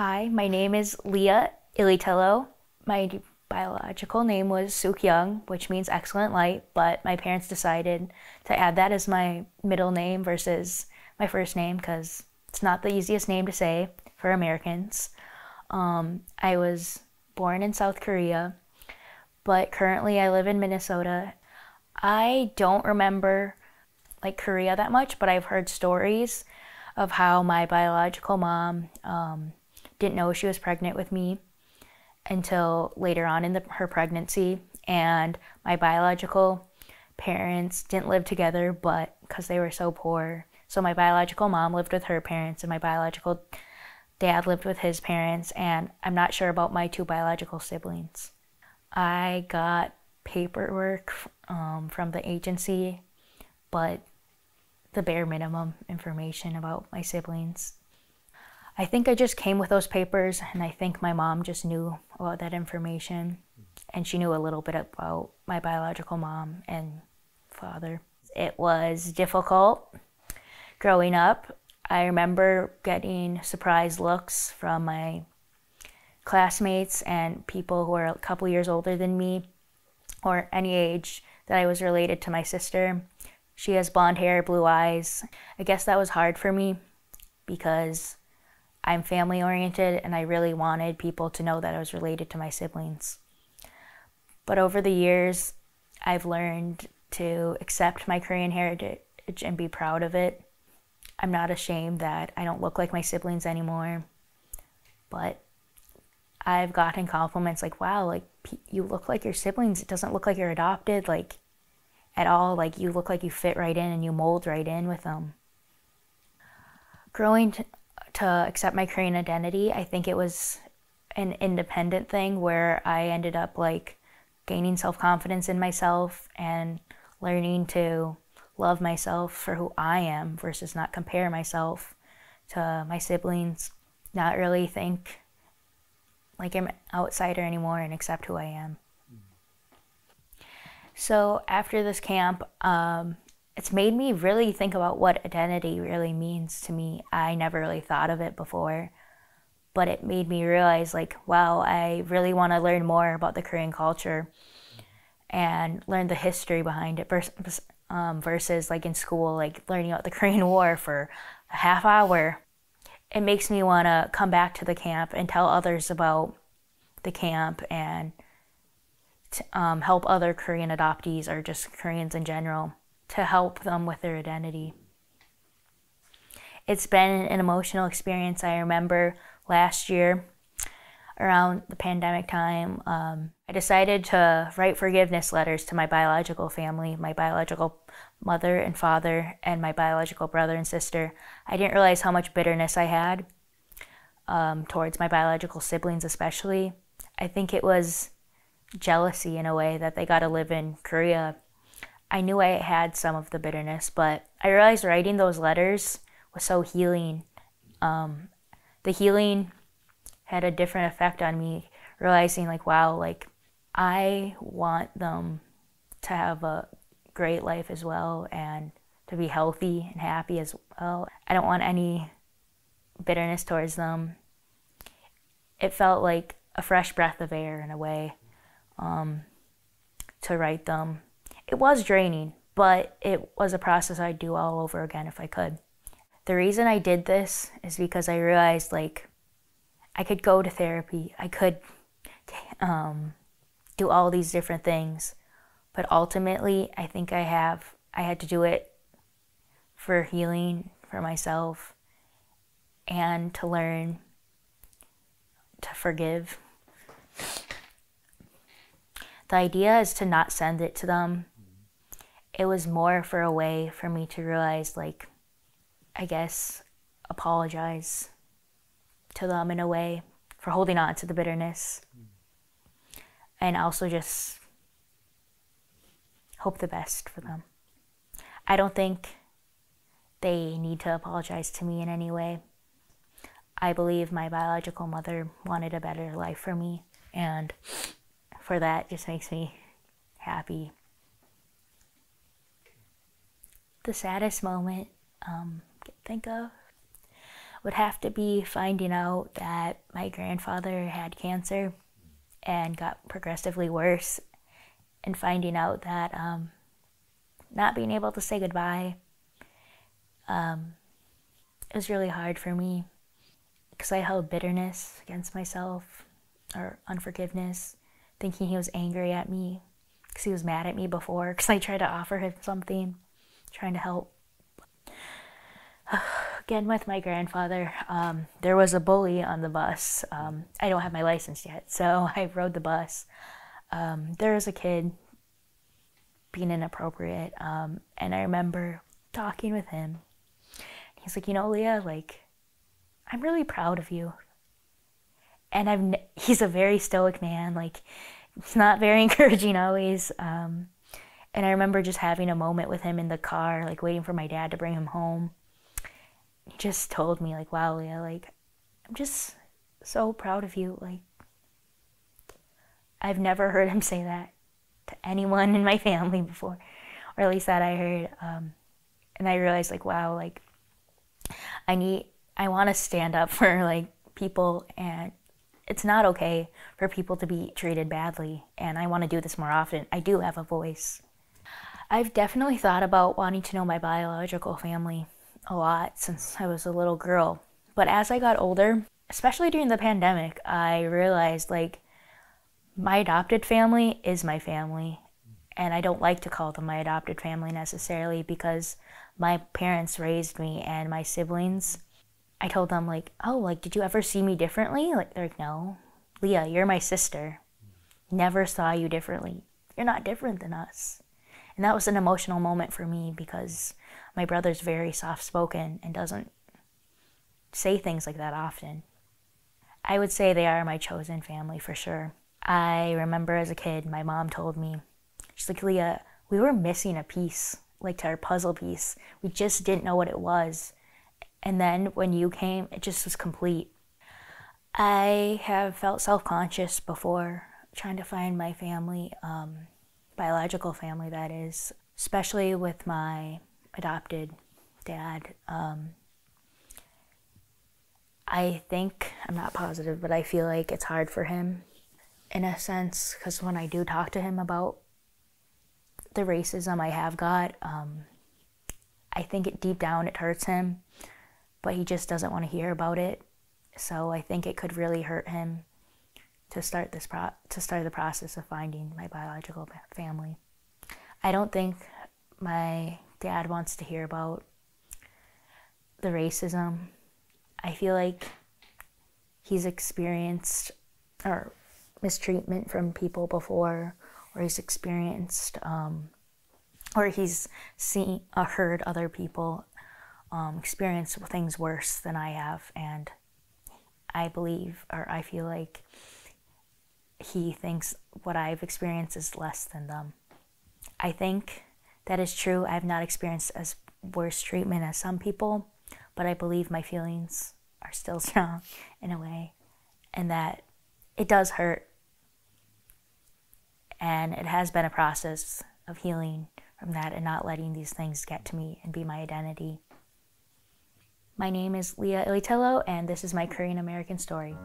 Hi, my name is Lia Ylitalo. My biological name was Suk Young, which means excellent light, but my parents decided to add that as my middle name versus my first name because it's not the easiest name to say for Americans. Um, I was born in South Korea, but currently I live in Minnesota. I don't remember like Korea that much, but I've heard stories of how my biological mom um, didn't know she was pregnant with me until later on in the, her pregnancy, and my biological parents didn't live together, but because they were so poor, so my biological mom lived with her parents, and my biological dad lived with his parents, and I'm not sure about my two biological siblings. I got paperwork um, from the agency, but the bare minimum information about my siblings. I think I just came with those papers, and I think my mom just knew about that information, and she knew a little bit about my biological mom and father. It was difficult growing up. I remember getting surprised looks from my classmates and people who are a couple years older than me or any age that I was related to my sister. She has blonde hair, blue eyes. I guess that was hard for me because I'm family oriented and I really wanted people to know that I was related to my siblings. But over the years, I've learned to accept my Korean heritage and be proud of it. I'm not ashamed that I don't look like my siblings anymore. But I've gotten compliments like, wow, like you look like your siblings. It doesn't look like you're adopted. Like, at all. Like you look like you fit right in and you mold right in with them. Growing to, accept my Korean identity, I think it was an independent thing where I ended up like gaining self confidence in myself and learning to love myself for who I am versus not compare myself to my siblings, not really think like I'm an outsider anymore and accept who I am. So after this camp, um, it's made me really think about what identity really means to me. I never really thought of it before, but it made me realize like, wow, I really want to learn more about the Korean culture and learn the history behind it versus, um, versus like in school, like learning about the Korean War for a half hour. It makes me want to come back to the camp and tell others about the camp and to um, help other Korean adoptees or just Koreans in general to help them with their identity. It's been an emotional experience. I remember last year around the pandemic time, um, I decided to write forgiveness letters to my biological family, my biological mother and father, and my biological brother and sister. I didn't realize how much bitterness I had um, towards my biological siblings, especially. I think it was jealousy in a way that they got to live in Korea. I knew I had some of the bitterness, but I realized writing those letters was so healing. Um, the healing had a different effect on me, realizing, like, wow, like, I want them to have a great life as well and to be healthy and happy as well. I don't want any bitterness towards them. It felt like a fresh breath of air in a way um, to write them. It was draining, but it was a process I'd do all over again if I could. The reason I did this is because I realized like I could go to therapy, I could um, do all these different things, but ultimately I think I have I had to do it for healing for myself and to learn to forgive the idea is to not send it to them. It was more for a way for me to realize, like, I guess, apologize to them in a way for holding on to the bitterness. Mm. And also just hope the best for them. I don't think they need to apologize to me in any way. I believe my biological mother wanted a better life for me, and for that just makes me happy. The saddest moment um, think of would have to be finding out that my grandfather had cancer and got progressively worse, and finding out that um, not being able to say goodbye um, was really hard for me because I held bitterness against myself or unforgiveness, thinking he was angry at me because he was mad at me before because I tried to offer him something, trying to help. Again, with my grandfather, um, there was a bully on the bus. Um, I don't have my license yet, so I rode the bus. Um, there was a kid being inappropriate, um, and I remember talking with him. He's like, you know, Lia, like, I'm really proud of you. And ne- he's a very stoic man. Like, it's not very encouraging always. Um, and I remember just having a moment with him in the car, like waiting for my dad to bring him home. He just told me, like, wow, Lia, like, I'm just so proud of you. Like, I've never heard him say that to anyone in my family before, or at least that I heard. Um, and I realized, like, wow, like, I need, I want to stand up for like people and it's not okay for people to be treated badly, and I want to do this more often. I do have a voice. I've definitely thought about wanting to know my biological family a lot since I was a little girl. But as I got older, especially during the pandemic, I realized like my adopted family is my family. And I don't like to call them my adopted family necessarily because my parents raised me and my siblings I told them like, "Oh, like did you ever see me differently?" Like they're like, "No. Lia, you're my sister. Never saw you differently. You're not different than us." And that was an emotional moment for me because my brother's very soft-spoken and doesn't say things like that often. I would say they are my chosen family for sure. I remember as a kid, my mom told me, she's like, Lia, we were missing a piece, like to our puzzle piece. We just didn't know what it was. And then when you came, it just was complete. I have felt self conscious before trying to find my family, um, biological family, that is, especially with my adopted dad. Um, I think, I'm not positive, but I feel like it's hard for him in a sense because when I do talk to him about the racism I have got, um, I think it deep down it hurts him but he just doesn't want to hear about it. So I think it could really hurt him to start this pro- to start the process of finding my biological family. I don't think my dad wants to hear about the racism. I feel like he's experienced or mistreatment from people before, or he's experienced, um, or he's seen or heard other people um, experienced things worse than I have, and I believe or I feel like he thinks what I've experienced is less than them. I think that is true. I've not experienced as worse treatment as some people, but I believe my feelings are still strong in a way, and that it does hurt. And it has been a process of healing from that and not letting these things get to me and be my identity. My name is Lia Ylitalo, and this is my Korean American story.